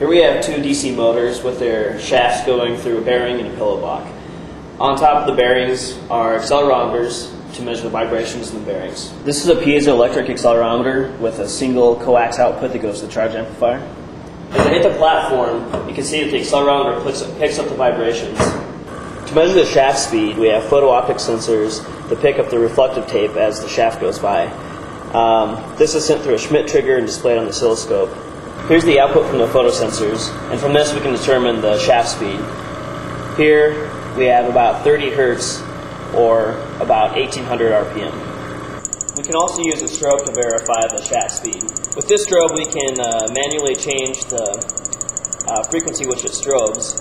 Here we have two DC motors with their shafts going through a bearing and a pillow block. On top of the bearings are accelerometers to measure the vibrations in the bearings. This is a piezoelectric accelerometer with a single coax output that goes to the charge amplifier. As I hit the platform, you can see that the accelerometer picks up, the vibrations. To measure the shaft speed, we have photo optic sensors that pick up the reflective tape as the shaft goes by. Um, this is sent through a Schmitt trigger and displayed on the oscilloscope. Here's the output from the photosensors, and from this we can determine the shaft speed. Here we have about 30 hertz or about 1800 RPM. We can also use a strobe to verify the shaft speed. With this strobe we can uh, manually change the uh, frequency which it strobes.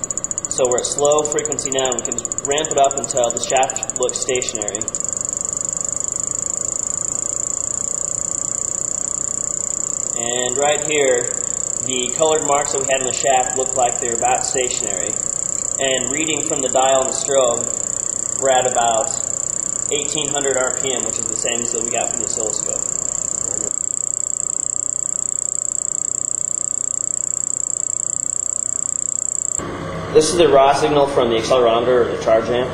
So we're at slow frequency now, and we can ramp it up until the shaft looks stationary. And right here, the colored marks that we had on the shaft look like they're about stationary. And reading from the dial on the strobe, we're at about 1800 RPM, which is the same as that we got from the oscilloscope. This is the raw signal from the accelerometer or the charge amp.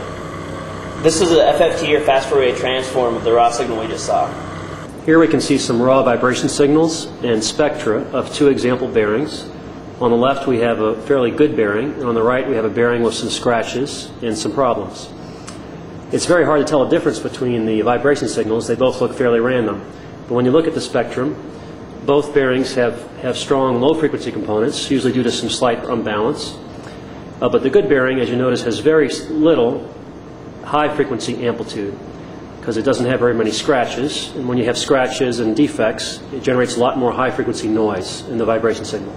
This is the FFT or fast Fourier transform of the raw signal we just saw. Here we can see some raw vibration signals and spectra of two example bearings. On the left we have a fairly good bearing, and on the right we have a bearing with some scratches and some problems. It's very hard to tell the difference between the vibration signals. They both look fairly random. But when you look at the spectrum, both bearings have, have strong low frequency components, usually due to some slight unbalance. Uh, but the good bearing, as you notice, has very little high frequency amplitude because it doesn't have very many scratches. And when you have scratches and defects, it generates a lot more high frequency noise in the vibration signal.